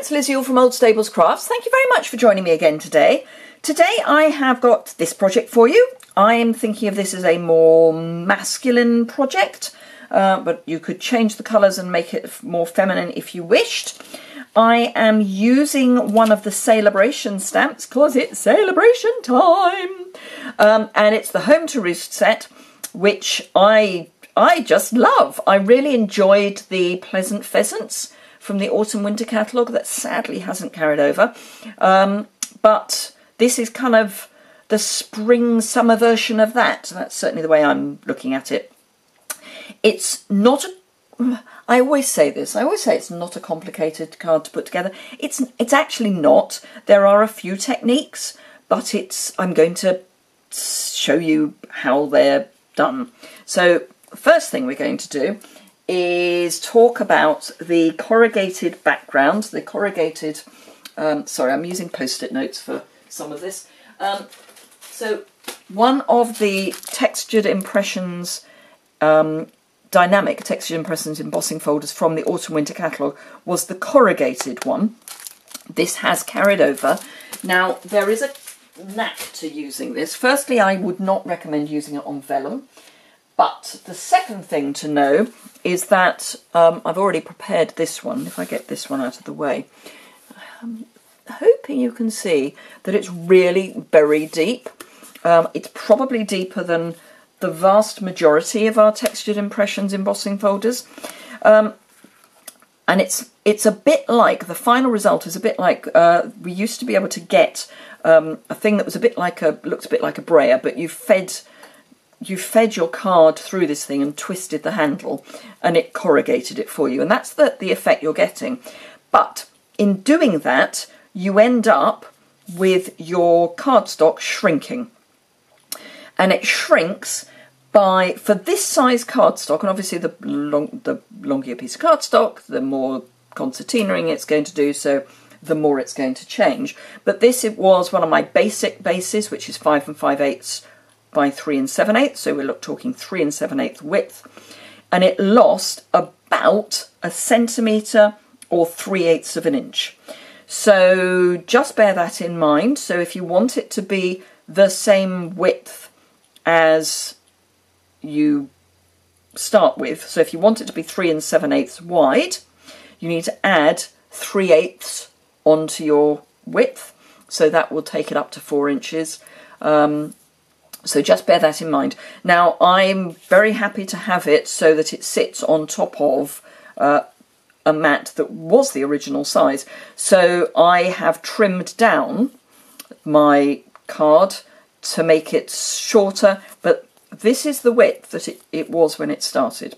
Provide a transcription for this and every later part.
it's Liz Yuille from Old Stables Crafts. Thank you very much for joining me again today. Today I have got this project for you. I am thinking of this as a more masculine project, uh, but you could change the colours and make it more feminine if you wished. I am using one of the Sale-a-Bration stamps because it's sale-a-bration time. Um, and it's the Home to Roost set, which I I just love. I really enjoyed the Pleasant Pheasants from the autumn winter catalogue that sadly hasn't carried over. Um, but this is kind of the spring summer version of that. That's certainly the way I'm looking at it. It's not a I always say this. I always say it's not a complicated card to put together. It's it's actually not. There are a few techniques, but it's I'm going to show you how they're done. So first thing we're going to do is talk about the corrugated background, the corrugated, um, sorry, I'm using post-it notes for some of this. Um, so one of the textured impressions, um, dynamic textured impressions embossing folders from the Autumn Winter catalogue was the corrugated one. This has carried over. Now, there is a knack to using this. Firstly, I would not recommend using it on vellum. But the second thing to know is that um, I've already prepared this one, if I get this one out of the way. I'm hoping you can see that it's really very deep. Um, it's probably deeper than the vast majority of our textured impressions embossing folders. Um, and it's it's a bit like, the final result is a bit like, uh, we used to be able to get um, a thing that was a bit like a, looked a bit like a brayer, but you fed you fed your card through this thing and twisted the handle and it corrugated it for you. And that's the, the effect you're getting. But in doing that, you end up with your cardstock shrinking. And it shrinks by, for this size cardstock, and obviously the, long, the longer your piece of cardstock, the more concertinaing it's going to do, so the more it's going to change. But this it was one of my basic bases, which is 5 and 5 eighths by 3 and 7 eighths, so we're talking 3 and 7 eighths width, and it lost about a centimetre or 3 eighths of an inch. So just bear that in mind. So if you want it to be the same width as you start with, so if you want it to be 3 and 7 eighths wide, you need to add 3 eighths onto your width. So that will take it up to 4 inches. Um, so just bear that in mind. Now I'm very happy to have it so that it sits on top of uh, a mat that was the original size. So I have trimmed down my card to make it shorter, but this is the width that it, it was when it started.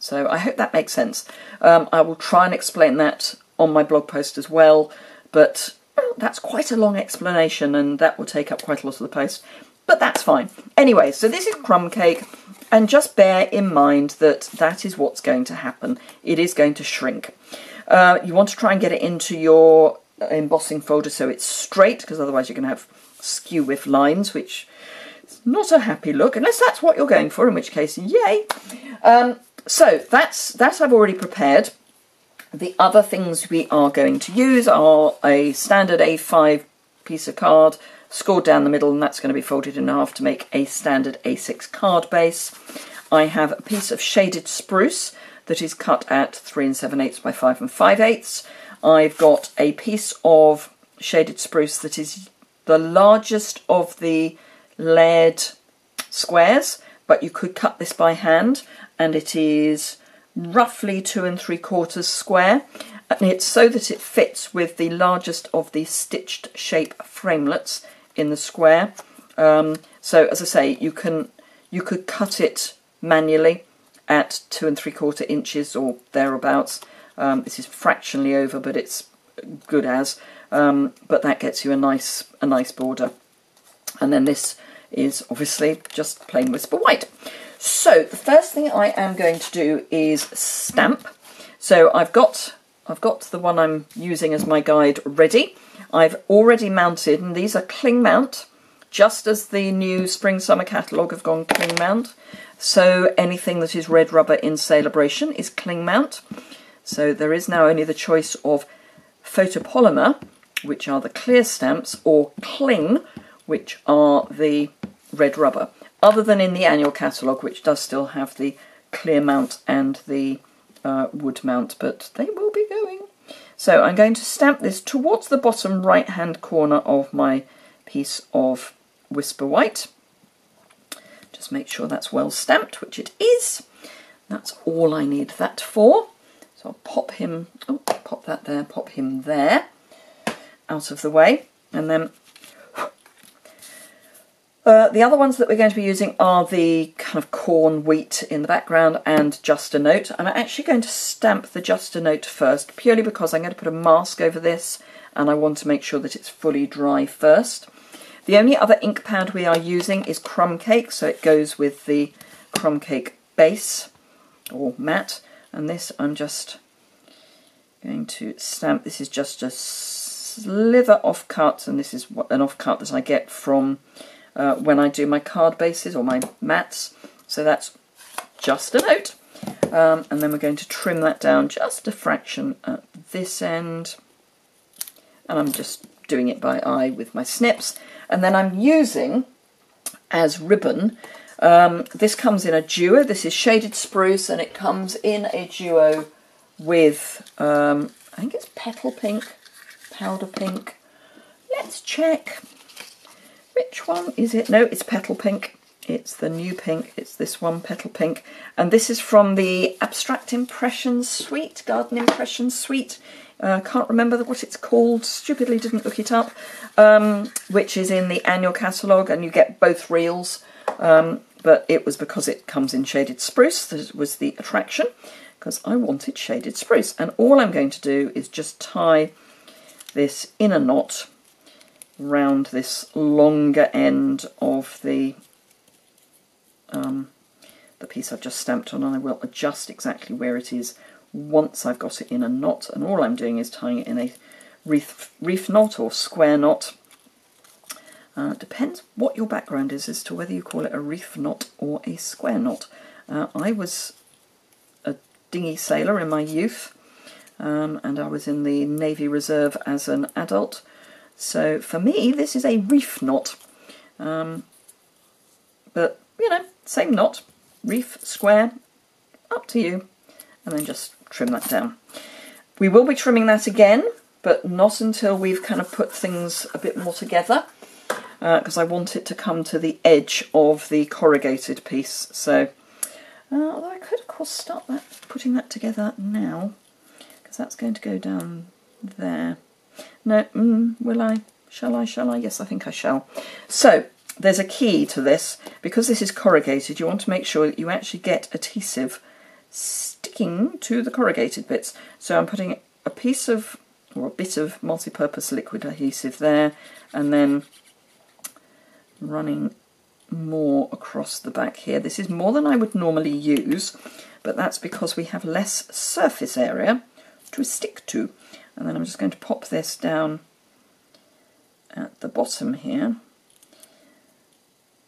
So I hope that makes sense. Um, I will try and explain that on my blog post as well, but that's quite a long explanation and that will take up quite a lot of the post but that's fine. Anyway, so this is crumb cake, and just bear in mind that that is what's going to happen. It is going to shrink. Uh, you want to try and get it into your embossing folder so it's straight, because otherwise you're going to have skew with lines, which is not a happy look, unless that's what you're going for, in which case, yay! Um, so that's that I've already prepared. The other things we are going to use are a standard A5 piece of card, scored down the middle and that's going to be folded in half to make a standard A6 card base. I have a piece of shaded spruce that is cut at 3 and 7 eighths by 5 and 5 eighths. I've got a piece of shaded spruce that is the largest of the layered squares, but you could cut this by hand and it is roughly two and three quarters square and it's so that it fits with the largest of the stitched shape framelets in the square. Um, so as I say, you can you could cut it manually at two and three quarter inches or thereabouts. Um, this is fractionally over, but it's good as. Um, but that gets you a nice a nice border. And then this is obviously just plain whisper white. So the first thing I am going to do is stamp. So I've got I've got the one I'm using as my guide ready. I've already mounted, and these are cling mount, just as the new Spring Summer catalogue have gone cling mount. So anything that is red rubber in Sale-a-Bration is cling mount. So there is now only the choice of photopolymer, which are the clear stamps, or cling, which are the red rubber, other than in the annual catalogue, which does still have the clear mount and the uh, wood mount, but they will. So I'm going to stamp this towards the bottom right hand corner of my piece of Whisper White. Just make sure that's well stamped, which it is. That's all I need that for. So I'll pop him, oh, pop that there, pop him there, out of the way. And then uh, the other ones that we're going to be using are the kind of corn wheat in the background and Just a Note. And I'm actually going to stamp the Just a Note first, purely because I'm going to put a mask over this and I want to make sure that it's fully dry first. The only other ink pad we are using is Crumb Cake, so it goes with the Crumb Cake base or matte and this I'm just going to stamp. This is just a slither off cut and this is an off cut that I get from uh, when I do my card bases or my mats. So that's just a note. Um, and then we're going to trim that down just a fraction at this end. And I'm just doing it by eye with my snips. And then I'm using as ribbon um, this comes in a duo. This is shaded spruce, and it comes in a duo with um, I think it's petal pink, powder pink. Let's check. Which one is it? No, it's petal pink. It's the new pink. It's this one, petal pink. And this is from the Abstract Impressions suite, Garden Impressions suite. Uh, can't remember what it's called. Stupidly didn't look it up. Um, which is in the annual catalogue, and you get both reels. Um, but it was because it comes in shaded spruce that was the attraction because I wanted shaded spruce and all I'm going to do is just tie this in a knot round this longer end of the um, the piece I've just stamped on and I will adjust exactly where it is once I've got it in a knot and all I'm doing is tying it in a reef, reef knot or square knot uh, depends what your background is as to whether you call it a reef knot or a square knot. Uh, I was a dinghy sailor in my youth um, and I was in the Navy Reserve as an adult. So for me, this is a reef knot. Um, but, you know, same knot, reef, square, up to you. And then just trim that down. We will be trimming that again, but not until we've kind of put things a bit more together because uh, I want it to come to the edge of the corrugated piece. So, uh, although I could of course start that, putting that together now, because that's going to go down there. No, mm, will I? Shall I? Shall I? Yes, I think I shall. So, there's a key to this. Because this is corrugated, you want to make sure that you actually get adhesive sticking to the corrugated bits. So I'm putting a piece of, or a bit of multi-purpose liquid adhesive there, and then running more across the back here. This is more than I would normally use, but that's because we have less surface area to stick to. And then I'm just going to pop this down at the bottom here.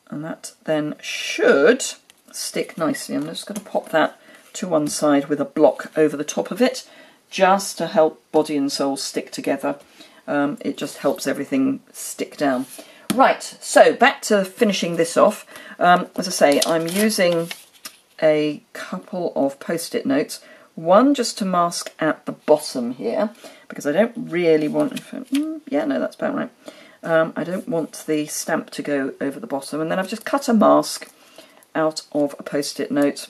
And that then should stick nicely. I'm just going to pop that to one side with a block over the top of it, just to help body and soul stick together. Um, it just helps everything stick down. Right, so back to finishing this off. Um, as I say, I'm using a couple of post-it notes. One just to mask at the bottom here, because I don't really want... Mm, yeah, no, that's about right. Um, I don't want the stamp to go over the bottom. And then I've just cut a mask out of a post-it note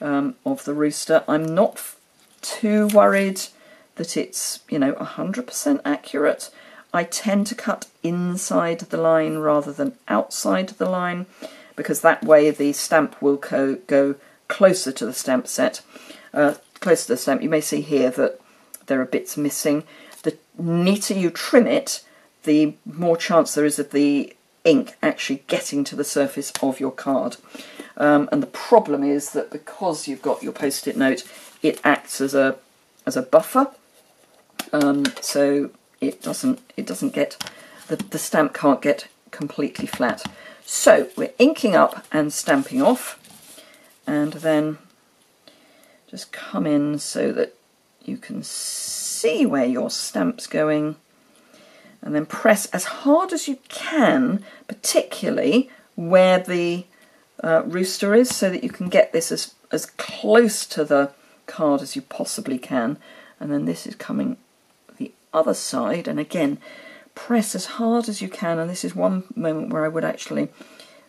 um, of the rooster. I'm not too worried that it's, you know, 100% accurate. I tend to cut inside the line rather than outside the line because that way the stamp will go closer to the stamp set. Uh, closer to the stamp, you may see here that there are bits missing. The neater you trim it, the more chance there is of the ink actually getting to the surface of your card. Um, and the problem is that because you've got your post-it note, it acts as a as a buffer. Um, so it doesn't it doesn't get the, the stamp can't get completely flat. So we're inking up and stamping off and then just come in so that you can see where your stamp's going. And then press as hard as you can, particularly where the uh, rooster is so that you can get this as, as close to the card as you possibly can. And then this is coming the other side. And again press as hard as you can. And this is one moment where I would actually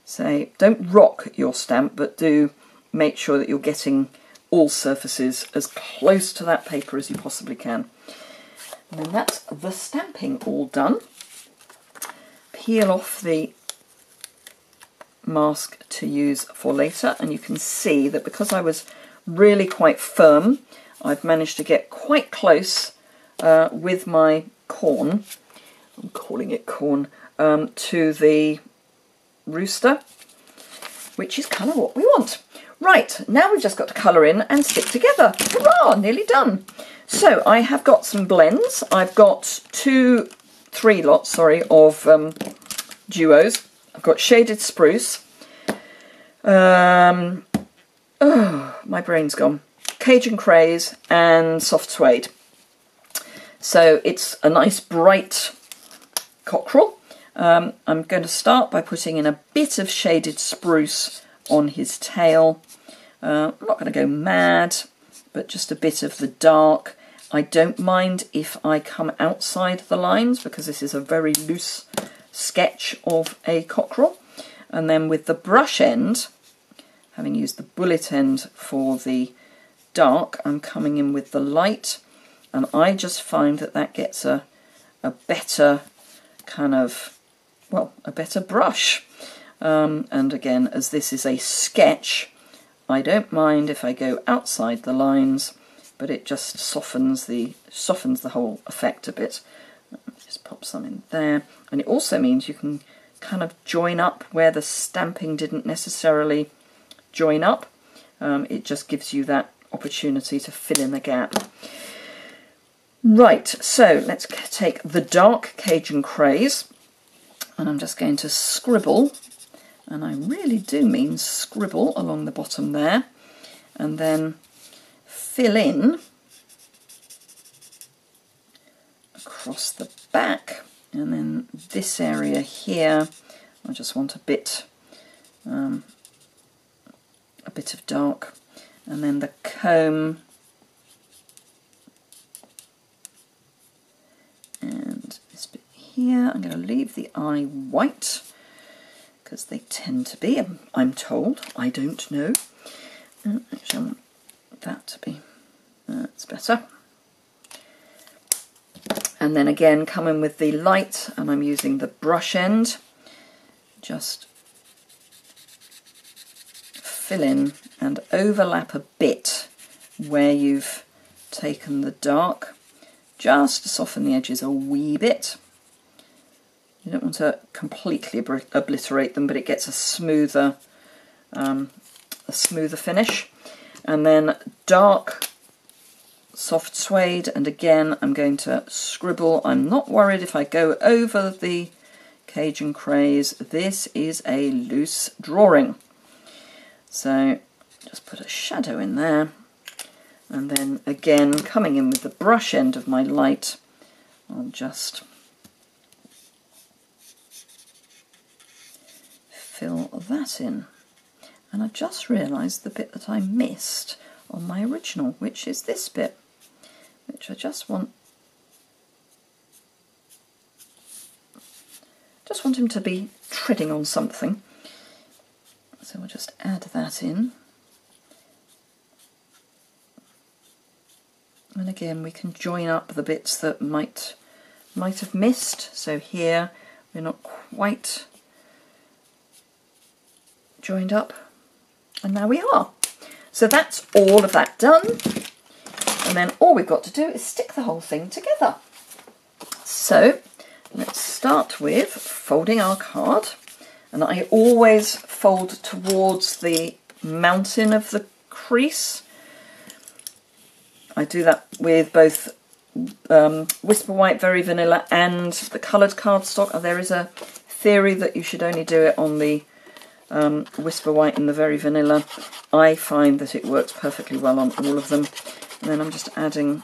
say don't rock your stamp but do make sure that you're getting all surfaces as close to that paper as you possibly can. And then that's the stamping all done. Peel off the mask to use for later and you can see that because I was really quite firm I've managed to get quite close uh, with my corn I'm calling it corn um, to the rooster which is kind of what we want. Right, now we've just got to colour in and stick together. Hurrah, nearly done. So I have got some blends. I've got two, three lots, sorry, of um, duos. I've got Shaded Spruce. Um, oh, my brain's gone. Cajun Craze and Soft Suede. So it's a nice bright cockerel. Um, I'm going to start by putting in a bit of Shaded Spruce on his tail. Uh, I'm not going to go mad, but just a bit of the dark. I don't mind if I come outside the lines because this is a very loose sketch of a cockerel. And then with the brush end, having used the bullet end for the dark, I'm coming in with the light. And I just find that that gets a, a better kind of, well, a better brush. Um, and again, as this is a sketch, I don't mind if I go outside the lines, but it just softens the softens the whole effect a bit. Just pop some in there. And it also means you can kind of join up where the stamping didn't necessarily join up. Um, it just gives you that opportunity to fill in the gap. Right, so let's take the dark Cajun Craze, and I'm just going to scribble and I really do mean scribble along the bottom there. And then fill in across the back. And then this area here I just want a bit um, a bit of dark. And then the comb. And this bit here I'm going to leave the eye white because they tend to be, I'm told. I don't know. Uh, actually, I want that to be, that's better. And then again, coming with the light, and I'm using the brush end, just fill in and overlap a bit where you've taken the dark, just to soften the edges a wee bit. You don't want to completely obliterate them, but it gets a smoother, um, a smoother finish. And then dark soft suede, and again I'm going to scribble. I'm not worried if I go over the Cajun Craze. This is a loose drawing. So just put a shadow in there. And then again, coming in with the brush end of my light, I'll just fill that in. And I've just realised the bit that I missed on my original, which is this bit, which I just want just want him to be treading on something. So we'll just add that in. And again we can join up the bits that might might have missed. So here we're not quite joined up and now we are. So that's all of that done and then all we've got to do is stick the whole thing together. So let's start with folding our card and I always fold towards the mountain of the crease. I do that with both um, Whisper White Very Vanilla and the coloured cardstock. There is a theory that you should only do it on the um, Whisper White and the Very Vanilla. I find that it works perfectly well on all of them. And then I'm just adding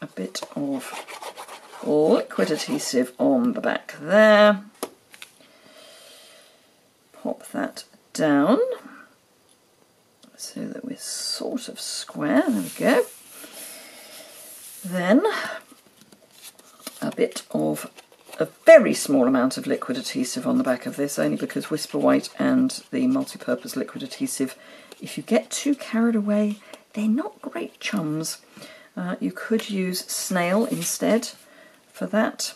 a bit of liquid adhesive on the back there. Pop that down so that we're sort of square. There we go. Then a bit of a very small amount of liquid adhesive on the back of this, only because Whisper White and the multi-purpose liquid adhesive, if you get too carried away, they're not great chums. Uh, you could use snail instead for that,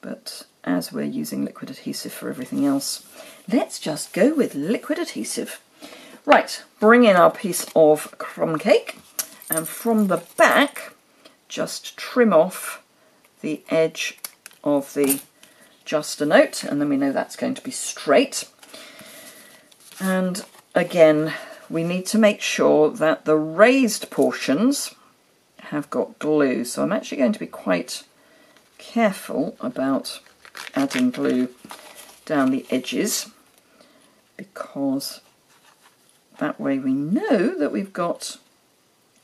but as we're using liquid adhesive for everything else, let's just go with liquid adhesive. Right, bring in our piece of crumb cake, and from the back, just trim off the edge of the just a note and then we know that's going to be straight. And again we need to make sure that the raised portions have got glue. So I'm actually going to be quite careful about adding glue down the edges because that way we know that we've got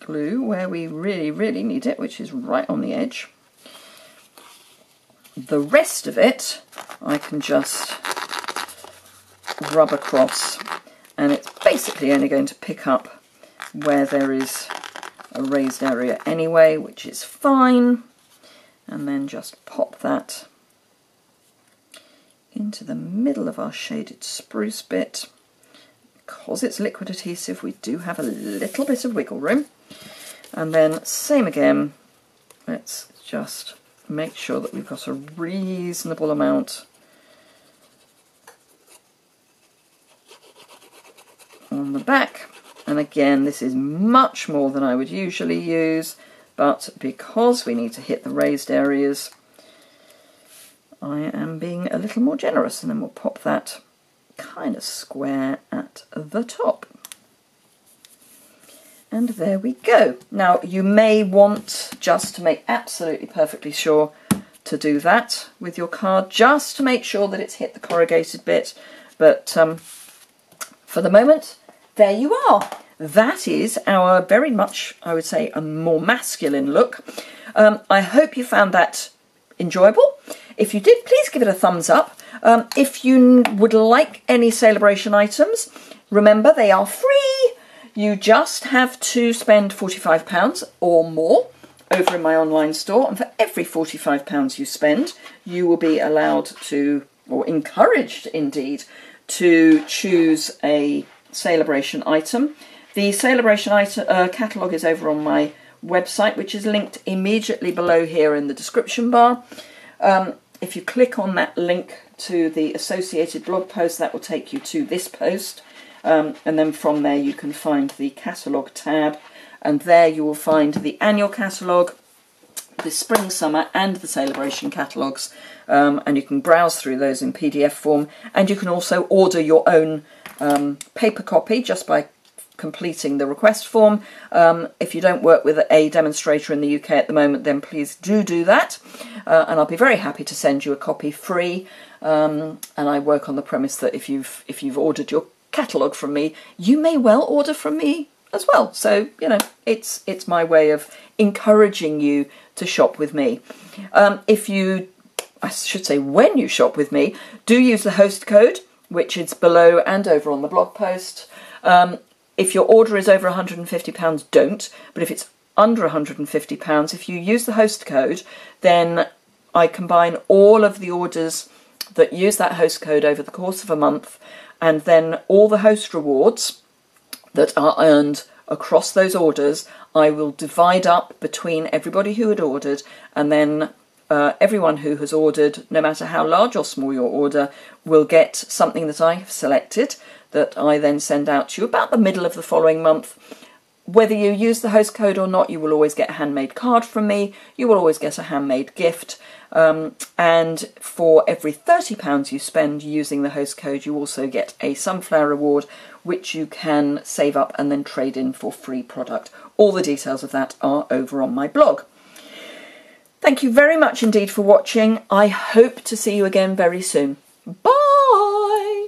glue where we really really need it which is right on the edge the rest of it I can just rub across and it's basically only going to pick up where there is a raised area anyway, which is fine. And then just pop that into the middle of our shaded spruce bit. Because it's liquid adhesive, we do have a little bit of wiggle room. And then same again, let's just make sure that we've got a reasonable amount on the back. And again this is much more than I would usually use but because we need to hit the raised areas I am being a little more generous and then we'll pop that kind of square at the top and there we go. Now you may want, just to make absolutely perfectly sure, to do that with your card, just to make sure that it's hit the corrugated bit. But um, for the moment, there you are. That is our very much, I would say, a more masculine look. Um, I hope you found that enjoyable. If you did, please give it a thumbs up. Um, if you would like any sale-a-bration items, remember they are free you just have to spend £45 or more over in my online store, and for every £45 you spend, you will be allowed to, or encouraged indeed, to choose a sale-a-bration item. The sale-a-bration item uh, catalogue is over on my website, which is linked immediately below here in the description bar. Um, if you click on that link to the associated blog post, that will take you to this post. Um, and then from there you can find the catalogue tab and there you will find the annual catalogue, the spring, summer and the sale-a-bration catalogues um, and you can browse through those in PDF form and you can also order your own um, paper copy just by completing the request form. Um, if you don't work with a demonstrator in the UK at the moment, then please do do that. Uh, and I'll be very happy to send you a copy free. Um, and I work on the premise that if you've if you've ordered your catalogue from me, you may well order from me as well. So, you know, it's it's my way of encouraging you to shop with me. Um, if you, I should say, when you shop with me, do use the host code, which is below and over on the blog post. Um, if your order is over £150, don't. But if it's under £150, if you use the host code, then I combine all of the orders that use that host code over the course of a month and then all the host rewards that are earned across those orders I will divide up between everybody who had ordered and then uh, everyone who has ordered, no matter how large or small your order, will get something that I have selected that I then send out to you about the middle of the following month. Whether you use the host code or not, you will always get a handmade card from me. You will always get a handmade gift. Um, and for every £30 you spend using the host code, you also get a Sunflower Reward, which you can save up and then trade in for free product. All the details of that are over on my blog. Thank you very much indeed for watching. I hope to see you again very soon. Bye!